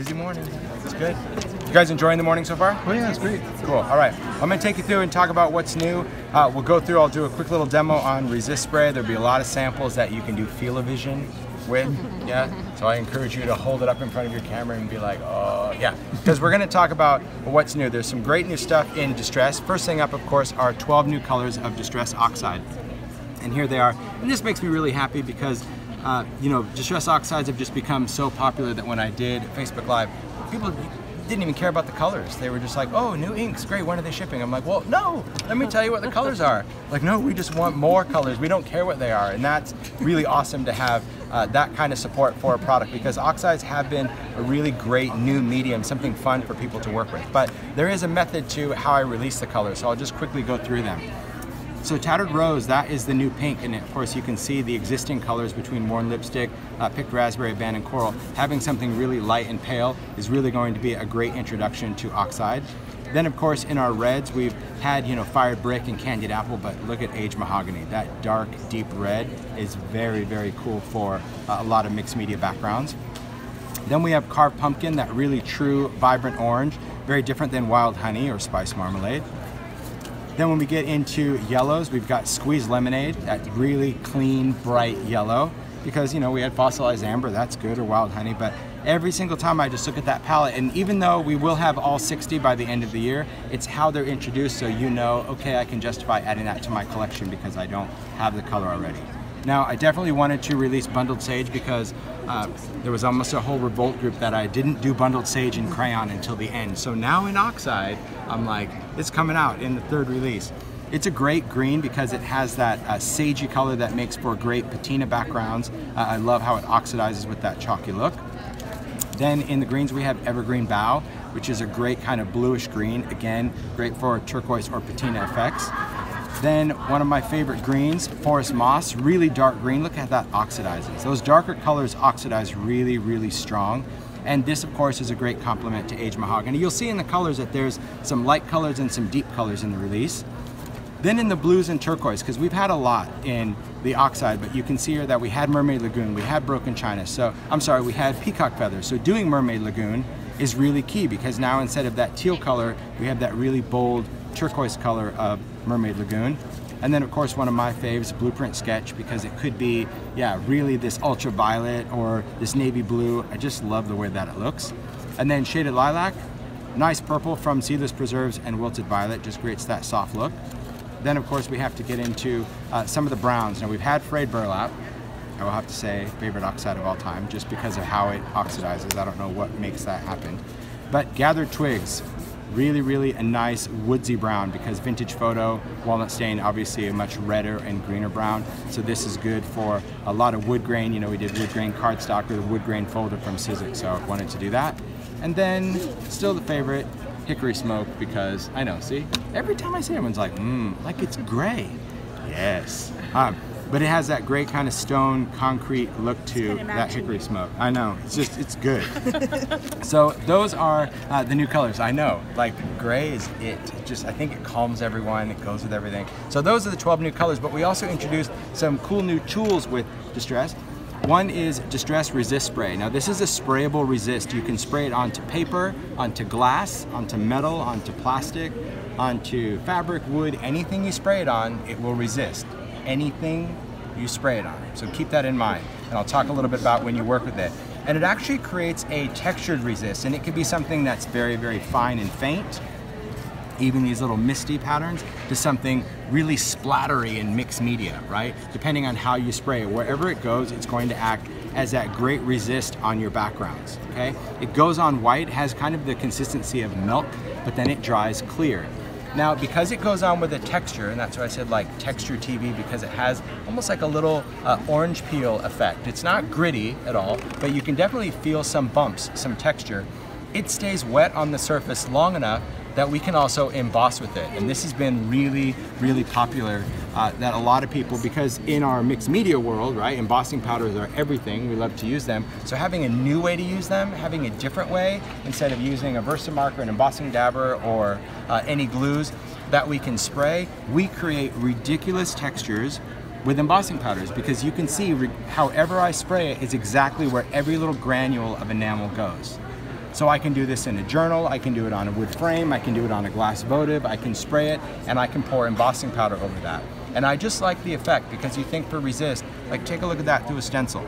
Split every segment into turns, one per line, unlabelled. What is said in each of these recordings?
busy morning. It's good. You guys enjoying the morning so far?
Oh yeah, it's great.
Cool. All right. I'm going to take you through and talk about what's new. Uh, we'll go through, I'll do a quick little demo on resist spray. There'll be a lot of samples that you can do feel-o-vision with. Yeah. So I encourage you to hold it up in front of your camera and be like, oh, yeah. Because we're going to talk about what's new. There's some great new stuff in Distress. First thing up, of course, are 12 new colors of Distress Oxide. And here they are. And this makes me really happy because uh, you know, Distress Oxides have just become so popular that when I did Facebook Live, people didn't even care about the colors. They were just like, oh, new inks, great, when are they shipping? I'm like, well, no, let me tell you what the colors are. Like, no, we just want more colors. We don't care what they are. And that's really awesome to have uh, that kind of support for a product because oxides have been a really great new medium, something fun for people to work with. But there is a method to how I release the colors, so I'll just quickly go through them. So Tattered Rose, that is the new pink, and of course you can see the existing colors between Worn Lipstick, uh, Picked Raspberry, Abandoned Coral. Having something really light and pale is really going to be a great introduction to Oxide. Then of course in our reds we've had you know Fired Brick and Candied Apple, but look at Aged Mahogany. That dark, deep red is very, very cool for uh, a lot of mixed media backgrounds. Then we have Carved Pumpkin, that really true, vibrant orange, very different than Wild Honey or Spice Marmalade. Then when we get into yellows, we've got Squeezed Lemonade, that really clean, bright yellow. Because, you know, we had Fossilized Amber, that's good, or Wild Honey, but every single time I just look at that palette, and even though we will have all 60 by the end of the year, it's how they're introduced so you know, okay, I can justify adding that to my collection because I don't have the color already. Now, I definitely wanted to release Bundled Sage because uh, there was almost a whole revolt group that I didn't do Bundled Sage in crayon until the end. So now in Oxide, I'm like, it's coming out in the third release. It's a great green because it has that uh, sagey color that makes for great patina backgrounds. Uh, I love how it oxidizes with that chalky look. Then in the greens we have Evergreen Bough, which is a great kind of bluish green. Again, great for turquoise or patina effects. Then one of my favorite greens, Forest Moss, really dark green. Look at that oxidizes. Those darker colors oxidize really, really strong. And this, of course, is a great complement to Aged Mahogany. You'll see in the colors that there's some light colors and some deep colors in the release. Then in the blues and turquoise, because we've had a lot in the oxide, but you can see here that we had Mermaid Lagoon, we had Broken China, so, I'm sorry, we had Peacock Feathers. So doing Mermaid Lagoon is really key because now instead of that teal color, we have that really bold turquoise color of Mermaid Lagoon. And then of course one of my faves, Blueprint Sketch, because it could be, yeah, really this ultraviolet or this navy blue. I just love the way that it looks. And then Shaded Lilac, nice purple from Seedless Preserves and Wilted Violet, just creates that soft look. Then of course we have to get into uh, some of the browns. Now we've had Frayed Burlap, I will have to say favorite oxide of all time just because of how it oxidizes. I don't know what makes that happen. But Gathered Twigs, really, really a nice woodsy brown because vintage photo, walnut stain, obviously a much redder and greener brown. So this is good for a lot of wood grain. You know, we did wood grain cardstock with a wood grain folder from Sizzix, so I wanted to do that. And then, still the favorite, hickory smoke because I know, see? Every time I say it, everyone's like, mmm, like it's gray. Yes. Um, but it has that great kind of stone concrete look to that hickory smoke. I know, it's just, it's good. so those are uh, the new colors. I know, like gray is it. it. Just, I think it calms everyone, it goes with everything. So those are the 12 new colors, but we also introduced some cool new tools with Distress. One is Distress Resist Spray. Now this is a sprayable resist. You can spray it onto paper, onto glass, onto metal, onto plastic, onto fabric, wood, anything you spray it on, it will resist anything you spray it on. So keep that in mind. And I'll talk a little bit about when you work with it. And it actually creates a textured resist, and it could be something that's very, very fine and faint, even these little misty patterns, to something really splattery and mixed media, right? Depending on how you spray it. Wherever it goes, it's going to act as that great resist on your backgrounds, okay? It goes on white, has kind of the consistency of milk, but then it dries clear. Now, because it goes on with a texture, and that's why I said like texture TV, because it has almost like a little uh, orange peel effect. It's not gritty at all, but you can definitely feel some bumps, some texture. It stays wet on the surface long enough that we can also emboss with it. And this has been really, really popular uh, that a lot of people, because in our mixed media world, right, embossing powders are everything, we love to use them. So having a new way to use them, having a different way, instead of using a Versamark or an embossing dabber or uh, any glues that we can spray, we create ridiculous textures with embossing powders because you can see however I spray it is exactly where every little granule of enamel goes. So I can do this in a journal, I can do it on a wood frame, I can do it on a glass votive, I can spray it, and I can pour embossing powder over that. And I just like the effect because you think for resist, like take a look at that through a stencil.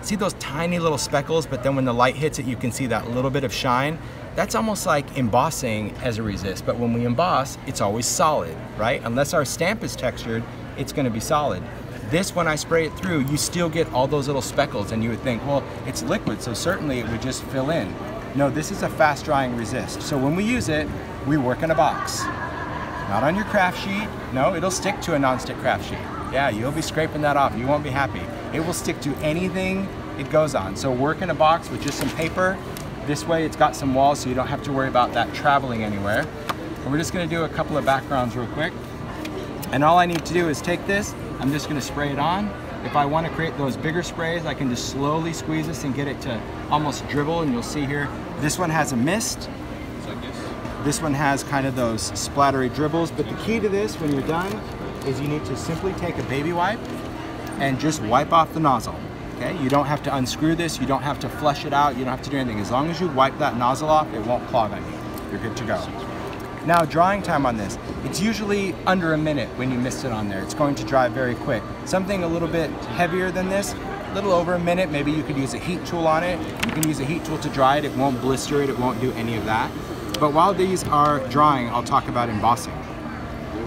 See those tiny little speckles, but then when the light hits it, you can see that little bit of shine. That's almost like embossing as a resist, but when we emboss, it's always solid, right? Unless our stamp is textured, it's gonna be solid. This, when I spray it through, you still get all those little speckles and you would think, well, it's liquid, so certainly it would just fill in. No, this is a fast drying resist. So when we use it, we work in a box. Not on your craft sheet. No, it'll stick to a non-stick craft sheet. Yeah, you'll be scraping that off. You won't be happy. It will stick to anything it goes on. So work in a box with just some paper. This way it's got some walls so you don't have to worry about that traveling anywhere. And we're just gonna do a couple of backgrounds real quick. And all I need to do is take this, I'm just gonna spray it on. If I wanna create those bigger sprays, I can just slowly squeeze this and get it to almost dribble. And you'll see here, this one has a mist. This one has kind of those splattery dribbles, but the key to this when you're done is you need to simply take a baby wipe and just wipe off the nozzle. Okay, you don't have to unscrew this, you don't have to flush it out, you don't have to do anything. As long as you wipe that nozzle off, it won't clog on you. You're good to go. Now drying time on this, it's usually under a minute when you mist it on there. It's going to dry very quick. Something a little bit heavier than this, a little over a minute, maybe you could use a heat tool on it. You can use a heat tool to dry it, it won't blister it, it won't do any of that. But while these are drying, I'll talk about embossing.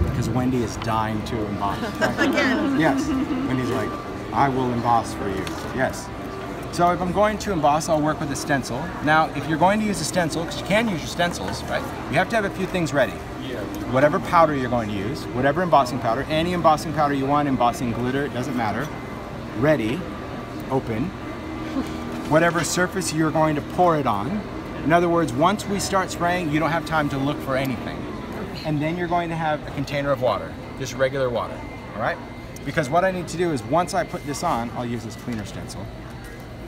Because Wendy is dying to emboss.
Again.
Yes. Wendy's like, I will emboss for you. Yes. So if I'm going to emboss, I'll work with a stencil. Now, if you're going to use a stencil, because you can use your stencils, right? You have to have a few things ready. Yeah. Whatever powder you're going to use, whatever embossing powder, any embossing powder you want, embossing glitter, it doesn't matter. Ready, open. Whatever surface you're going to pour it on, in other words, once we start spraying, you don't have time to look for anything. And then you're going to have a container of water, just regular water, all right? Because what I need to do is once I put this on, I'll use this cleaner stencil,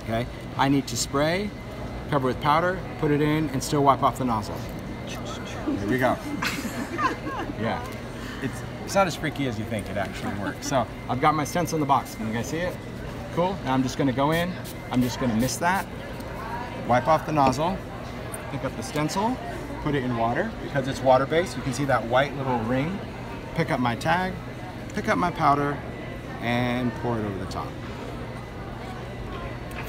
okay? I need to spray, cover with powder, put it in, and still wipe off the nozzle. Here we go. Yeah, it's, it's not as freaky as you think it actually works. So I've got my stencil in the box. Can you guys see it? Cool. Now I'm just gonna go in, I'm just gonna miss that, wipe off the nozzle, pick up the stencil, put it in water because it's water based. You can see that white little ring. Pick up my tag, pick up my powder, and pour it over the top.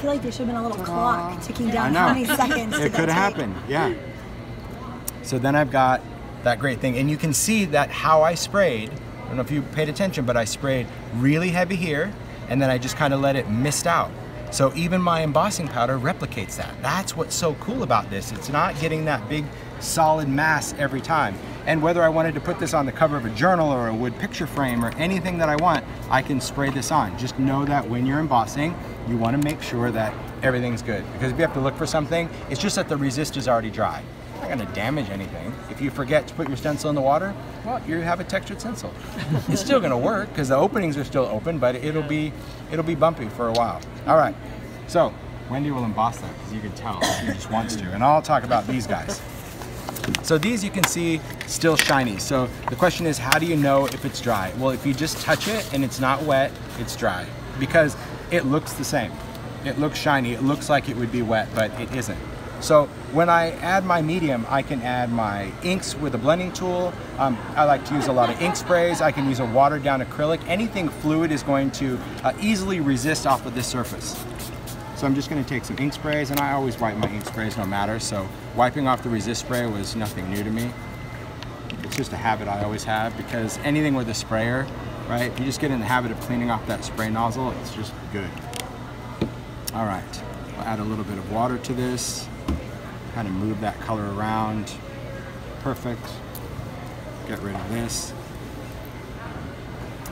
I feel like there should have been a little clock ticking down how many seconds.
It could happen, yeah. So then I've got that great thing. And you can see that how I sprayed, I don't know if you paid attention, but I sprayed really heavy here, and then I just kind of let it mist out. So even my embossing powder replicates that. That's what's so cool about this. It's not getting that big solid mass every time. And whether I wanted to put this on the cover of a journal or a wood picture frame or anything that I want, I can spray this on. Just know that when you're embossing, you want to make sure that everything's good. Because if you have to look for something, it's just that the resist is already dry. It's not going to damage anything. If you forget to put your stencil in the water, well, you have a textured stencil. it's still going to work because the openings are still open, but it'll be it'll be bumpy for a while. All right. So Wendy will emboss that because you can tell she just wants to, and I'll talk about these guys. So these you can see still shiny. So the question is, how do you know if it's dry? Well, if you just touch it and it's not wet, it's dry because it looks the same. It looks shiny. It looks like it would be wet, but it isn't. So when I add my medium, I can add my inks with a blending tool. Um, I like to use a lot of ink sprays. I can use a watered down acrylic. Anything fluid is going to uh, easily resist off of this surface. So I'm just going to take some ink sprays, and I always wipe my ink sprays no matter. So wiping off the resist spray was nothing new to me. It's just a habit I always have because anything with a sprayer, right? You just get in the habit of cleaning off that spray nozzle, it's just good. All right, I'll add a little bit of water to this. Kind of move that color around. Perfect. Get rid of this.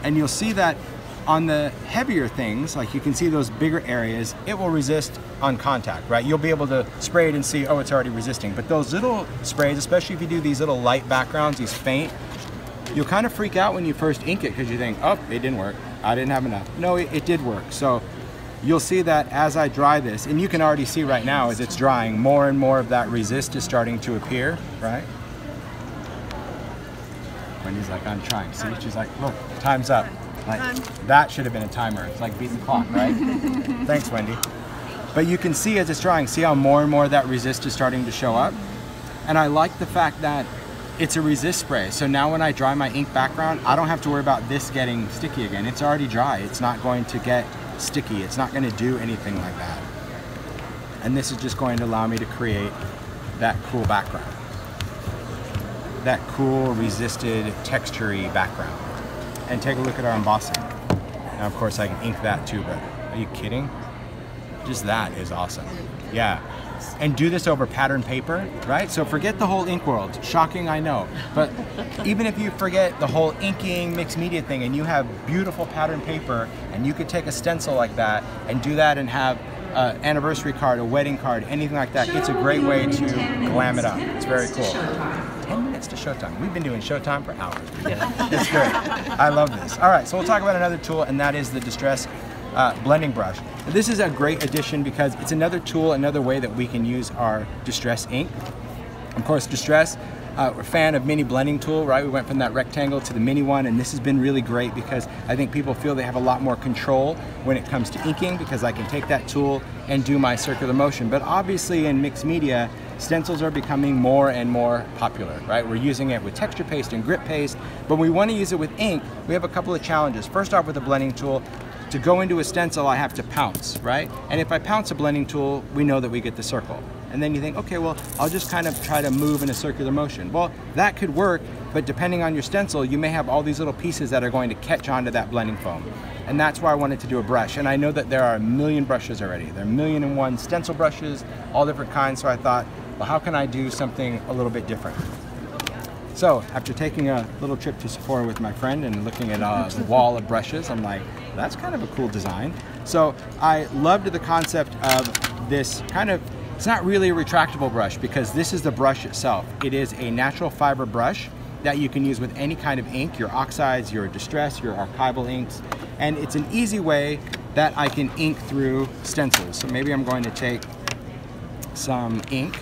And you'll see that on the heavier things, like you can see those bigger areas, it will resist on contact, right? You'll be able to spray it and see, oh, it's already resisting. But those little sprays, especially if you do these little light backgrounds, these faint, you'll kind of freak out when you first ink it because you think, oh, it didn't work. I didn't have enough. No, it, it did work. So you'll see that as I dry this, and you can already see right now as it's drying, more and more of that resist is starting to appear, right? Wendy's like, I'm trying. See, she's like, look, time's up. Like, that should have been a timer. It's like beat the clock, right? Thanks, Wendy. But you can see as it's drying, see how more and more of that resist is starting to show up? And I like the fact that it's a resist spray. So now when I dry my ink background, I don't have to worry about this getting sticky again. It's already dry. It's not going to get sticky. It's not going to do anything like that. And this is just going to allow me to create that cool background. That cool resisted textury background. And take a look at our embossing. Now of course I can ink that too, but are you kidding? Just that is awesome. Yeah. And do this over pattern paper, right? So forget the whole ink world. Shocking, I know. But even if you forget the whole inking mixed media thing and you have beautiful pattern paper and you could take a stencil like that and do that and have an anniversary card, a wedding card, anything like that, it's a great way to glam it up. It's very cool. 10 minutes to showtime. We've been doing showtime for hours. it's great. I love this. All right, so we'll talk about another tool, and that is the Distress uh, blending brush. This is a great addition because it's another tool, another way that we can use our Distress ink. Of course, Distress, uh, we're a fan of mini blending tool, right? We went from that rectangle to the mini one, and this has been really great because I think people feel they have a lot more control when it comes to inking because I can take that tool and do my circular motion. But obviously in mixed media, stencils are becoming more and more popular, right? We're using it with texture paste and grit paste, but when we want to use it with ink. We have a couple of challenges. First off, with the blending tool, to go into a stencil, I have to pounce, right? And if I pounce a blending tool, we know that we get the circle. And then you think, okay, well, I'll just kind of try to move in a circular motion. Well, that could work, but depending on your stencil, you may have all these little pieces that are going to catch onto that blending foam. And that's why I wanted to do a brush. And I know that there are a million brushes already. There are a million and one stencil brushes, all different kinds. So I thought, well, how can I do something a little bit different? So after taking a little trip to Sephora with my friend and looking at uh, the wall of brushes, I'm like, that's kind of a cool design. So I loved the concept of this kind of, it's not really a retractable brush because this is the brush itself. It is a natural fiber brush that you can use with any kind of ink, your oxides, your distress, your archival inks. And it's an easy way that I can ink through stencils. So maybe I'm going to take some ink,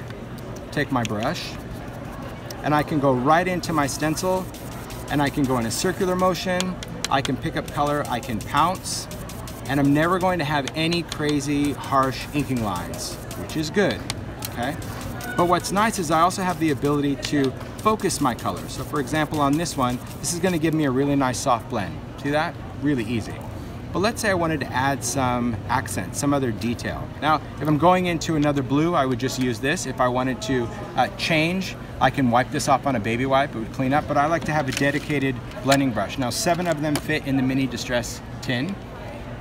take my brush, and I can go right into my stencil and I can go in a circular motion, I can pick up color, I can pounce, and I'm never going to have any crazy harsh inking lines, which is good, okay? But what's nice is I also have the ability to focus my color. So for example, on this one, this is gonna give me a really nice soft blend. See that? Really easy. But let's say I wanted to add some accent, some other detail. Now, if I'm going into another blue, I would just use this. If I wanted to uh, change I can wipe this off on a baby wipe, it would clean up, but I like to have a dedicated blending brush. Now seven of them fit in the mini distress tin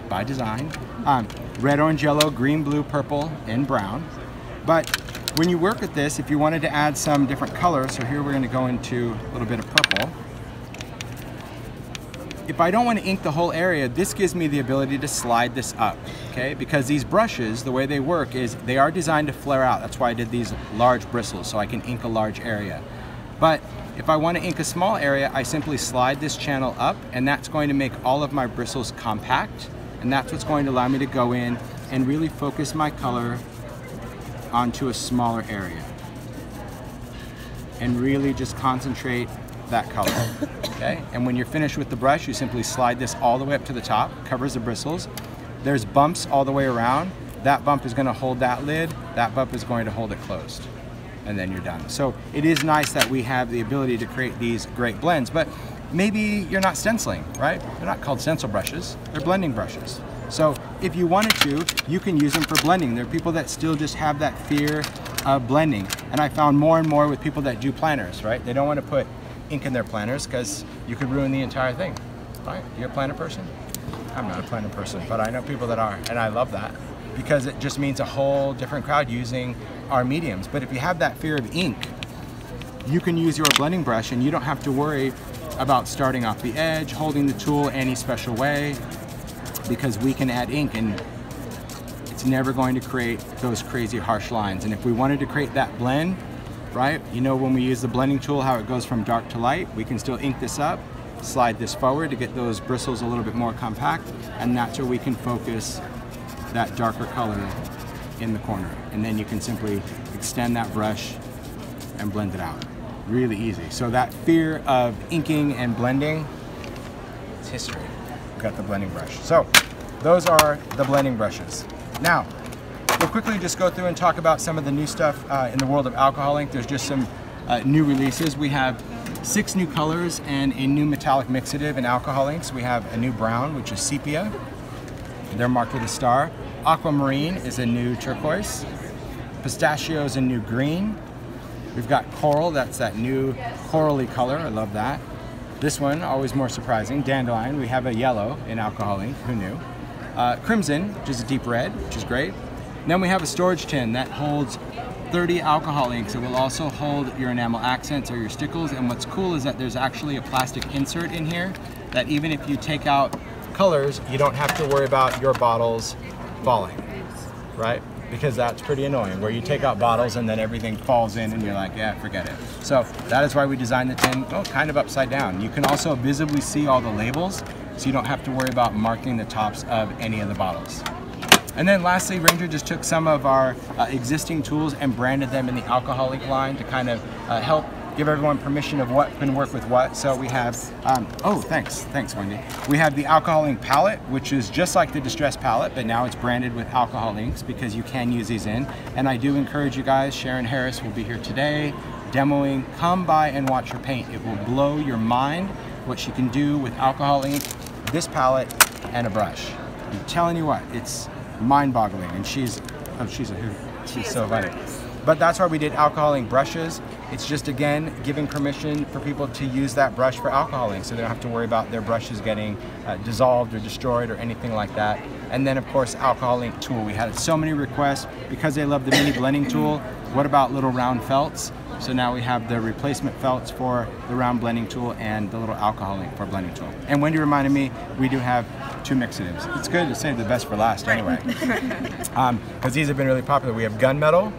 by design. Um, red, orange, yellow, green, blue, purple, and brown. But when you work with this, if you wanted to add some different colors, so here we're gonna go into a little bit of purple. If I don't want to ink the whole area, this gives me the ability to slide this up, okay? Because these brushes, the way they work is they are designed to flare out. That's why I did these large bristles, so I can ink a large area. But if I want to ink a small area, I simply slide this channel up, and that's going to make all of my bristles compact, and that's what's going to allow me to go in and really focus my color onto a smaller area. And really just concentrate that color. Okay, and when you're finished with the brush, you simply slide this all the way up to the top, covers the bristles. There's bumps all the way around. That bump is gonna hold that lid, that bump is going to hold it closed. And then you're done. So it is nice that we have the ability to create these great blends, but maybe you're not stenciling, right? They're not called stencil brushes, they're blending brushes. So if you wanted to, you can use them for blending. There are people that still just have that fear of blending. And I found more and more with people that do planners, right? They don't want to put ink in their planners because you could ruin the entire thing. Right? You're a planner person? I'm not a planner person, but I know people that are, and I love that because it just means a whole different crowd using our mediums. But if you have that fear of ink, you can use your blending brush and you don't have to worry about starting off the edge, holding the tool any special way, because we can add ink and it's never going to create those crazy harsh lines. And if we wanted to create that blend, right? You know when we use the blending tool how it goes from dark to light? We can still ink this up, slide this forward to get those bristles a little bit more compact, and that's where we can focus that darker color in the corner. And then you can simply extend that brush and blend it out. Really easy. So that fear of inking and blending, it's history. We've got the blending brush. So those are the blending brushes. Now, we'll quickly just go through and talk about some of the new stuff uh, in the world of alcohol ink. There's just some uh, new releases. We have six new colors and a new metallic mixative in alcohol inks. We have a new brown, which is sepia. They're marked with a star. Aquamarine is a new turquoise. Pistachio is a new green. We've got coral, that's that new corally color, I love that. This one, always more surprising, dandelion, we have a yellow in alcohol ink, who knew? Uh, crimson, which is a deep red, which is great. Then we have a storage tin that holds 30 alcohol inks. It will also hold your enamel accents or your stickles. And what's cool is that there's actually a plastic insert in here that even if you take out colors, you don't have to worry about your bottles falling, right? Because that's pretty annoying, where you take out bottles and then everything falls in and you're like, yeah, forget it. So that is why we designed the tin, oh, kind of upside down. You can also visibly see all the labels, so you don't have to worry about marking the tops of any of the bottles. And then lastly, Ranger just took some of our uh, existing tools and branded them in the alcohol ink line to kind of uh, help give everyone permission of what can work with what. So we have, um, oh, thanks, thanks, Wendy. We have the alcohol ink palette, which is just like the Distress palette, but now it's branded with alcohol inks because you can use these in. And I do encourage you guys, Sharon Harris will be here today demoing. Come by and watch her paint. It will blow your mind what she can do with alcohol ink, this palette, and a brush. I'm telling you what, it's mind-boggling, and she's oh, she's a hoot. She's so funny. But that's why we did alcohol ink brushes. It's just again giving permission for people to use that brush for alcohol ink so they don't have to worry about their brushes getting uh, dissolved or destroyed or anything like that. And then of course alcohol ink tool. We had so many requests because they love the mini blending tool. What about little round felts? So now we have the replacement felts for the round blending tool and the little alcohol ink for blending tool. And Wendy reminded me we do have two mixatives. It's good to save the best for last anyway. Because um, these have been really popular. We have gunmetal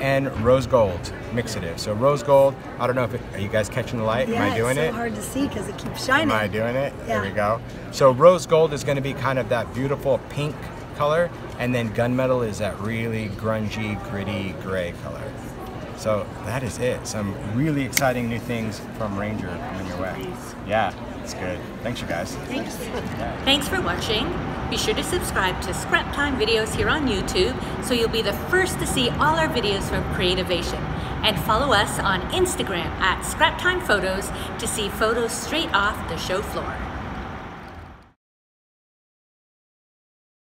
and rose gold mixative. So rose gold, I don't know if it, are you guys catching the light?
Yeah,
Am I doing
it's so
it?
hard to see because it keeps shining.
Am I doing it?
Yeah.
There we go. So rose gold is going to be kind of that beautiful pink color, and then gunmetal is that really grungy, gritty gray color. So that is it. Some really exciting new things from Ranger coming your way. Yeah, it's good. Thanks, you guys.
Thanks. Thanks for watching. Be sure to subscribe to Scrap Time videos here on YouTube so you'll be the first to see all our videos from Creativation. And follow us on Instagram at Scrap Time Photos to see photos straight off the show floor.